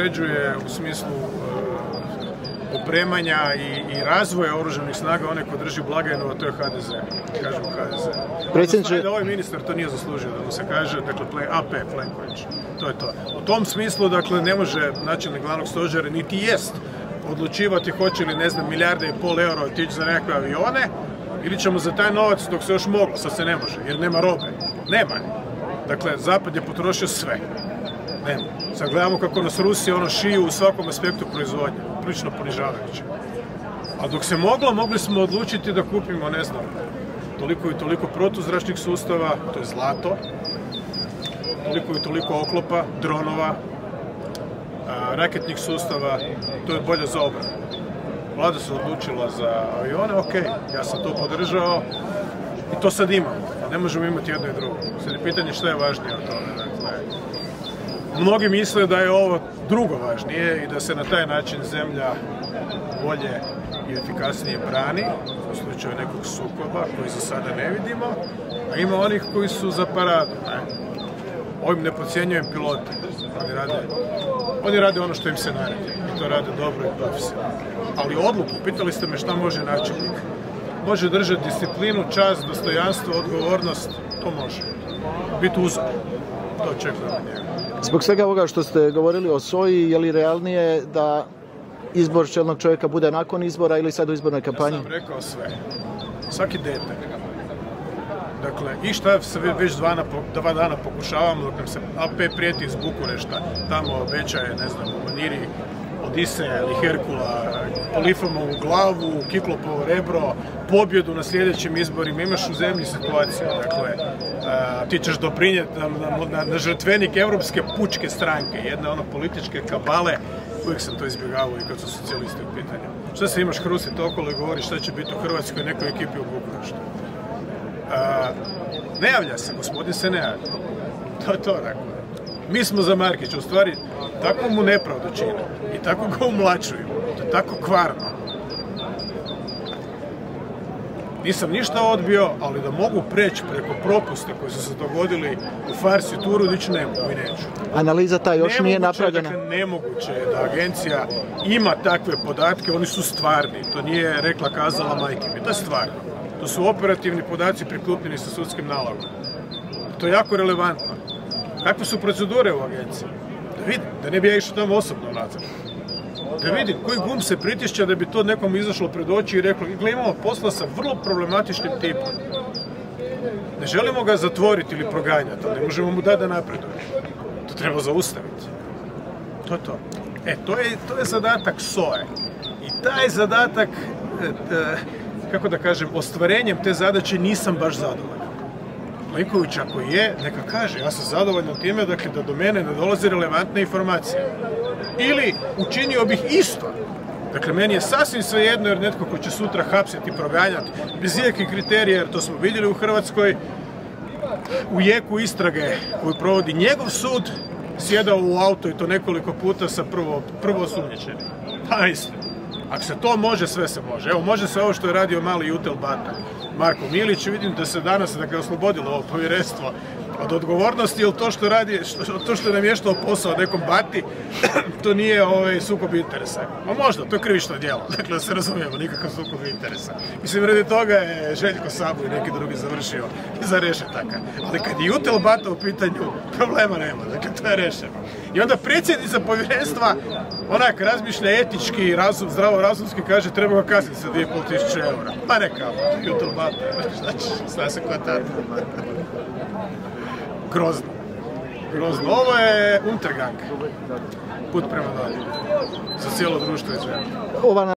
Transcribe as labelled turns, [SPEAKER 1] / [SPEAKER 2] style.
[SPEAKER 1] uređuje u smislu e, opremanja i, i razvoja oružanih snaga one ko drži blagajnu, a to je HDZ. Kažu HDZ.
[SPEAKER 2] Predsjedniče-
[SPEAKER 1] Da ovaj ministar to nije zaslužio da mu se kaže, dakle AP Plenković. To je to. U tom smislu, dakle, ne može načelnik glavnog stožera niti jest odlučivati hoće li, ne znam, milijarde i pol eura otići za nekakve avione ili ćemo za taj novac, dok se još moglo, sad se ne može, jer nema robe. Nema. Dakle, Zapad je potrošio sve. Nema. Sad gledamo kako nas Rusi ono šiju u svakom aspektu proizvodnje. Prilično ponižavajuće. A dok se moglo, mogli smo odlučiti da kupimo, ne znam, toliko i toliko protuzračnih sustava, to je zlato, toliko i toliko oklopa, dronova, raketnih sustava, to je bolje za obranu. Vlada se odlučila za avione, ok, ja sam to podržao i to sad imamo. Ne možemo imati jedno i drugo. Sad je pitanje šta je važnije od toga. Mnogi misle da je ovo drugo važnije i da se na taj način zemlja bolje i efikasnije brani u slučaju nekog sukoba koji za sada ne vidimo, a ima onih koji su za paradu. Ovim ne podcjenjujem pilote. Oni rade, oni rade ono što im se naredi i to rade dobro i profesionalno. Ali odluku, pitali ste me šta može načelnik. Može držati disciplinu, čast, dostojanstvo, odgovornost, to može. Biti uzor. To očekujem od njega.
[SPEAKER 2] Zbog svega ovoga što ste govorili o soji, je li realnije da izbor čelnog čovjeka bude nakon izbora ili sad u izbornoj
[SPEAKER 1] Ja
[SPEAKER 2] kampanji?
[SPEAKER 1] sam rekao sve. Svaki dete. Dakle, i šta se ve- već dva, dva dana pokušavamo dok nam se AP prijeti iz Bukurešta, tamo obećaje, ne znam, u maniri Odiseja ili Herkula, Polifomovu glavu, Kiklopovo rebro, pobjedu na sljedećim izborima, imaš u zemlji situaciju, dakle, ti ćeš doprinijeti na, na, žrtvenik Europske pučke stranke, jedne ono političke kabale, uvijek sam to izbjegavao i kad su socijalisti u pitanju. Šta se imaš hrustit okolo i govori šta će biti u Hrvatskoj nekoj ekipi u Bukureštu? Ne javlja se, gospodin se ne javlja. To je to, dakle. Mi smo za Markića, u stvari, tako mu nepravdu čine i tako ga umlačuju. To je tako kvarno. Nisam ništa odbio, ali da mogu preći preko propusta koji su se dogodili u Farsi Turudić, ne mogu i neću.
[SPEAKER 2] Analiza ta još nije
[SPEAKER 1] Nemoguće
[SPEAKER 2] napravljena.
[SPEAKER 1] Dakle, nemoguće je da agencija ima takve podatke, oni su stvarni. To nije rekla kazala majke mi, to je stvarno. To su operativni podaci prikupljeni sa sudskim nalogom. To je jako relevantno. Kakve su procedure u agenciji? Da vidim, da ne bi ja išao tamo osobno nadzor. Da vidim koji gum se pritišće da bi to nekom izašlo pred oči i reklo, gle imamo posla sa vrlo problematičnim tipom. Ne želimo ga zatvoriti ili proganjati, ali ne možemo mu dati da napreduje. To treba zaustaviti. To je to. E, to je, to je zadatak SOE. I taj zadatak, e, e, kako da kažem, ostvarenjem te zadaće nisam baš zadovoljan. Plenković ako je, neka kaže, ja sam zadovoljan time dakle, da do mene ne dolaze relevantne informacije. Ili učinio bih isto. Dakle, meni je sasvim svejedno jer netko ko će sutra hapsiti i proganjati bez ikakvih kriterija, jer to smo vidjeli u Hrvatskoj, u jeku istrage koju provodi njegov sud, sjedao u auto i to nekoliko puta sa prvo, prvo osumnjičenim. Pa isto. Ako se to može, sve se može. Evo, može se ovo što je radio mali Jutel Bata. Marko Milić, vidim da se danas, da ga je oslobodilo ovo povjerenstvo od odgovornosti, jer to što radi, što, to što je namještao posao nekom Bati, to nije ovaj, sukob interesa. Ma možda, to je krivično djelo. Dakle, da se razumijemo, nikakav sukob interesa. Mislim, radi toga je Željko Sabo i neki drugi završio iza rešetaka. Ali kad je Jutel Bata u pitanju, problema nema. Dakle, to je rešeno. I onda predsjednica povjerenstva, onak razmišlja etički, razum, zdravo razumski, kaže treba ga kazniti sa 2,5 tisuće eura. Pa neka, Jutel Bata, ćeš, zna se ko je. Grozno. Grozno. Ovo je Untergang. Put prema dalje. Za cijelo društvo.
[SPEAKER 2] Ova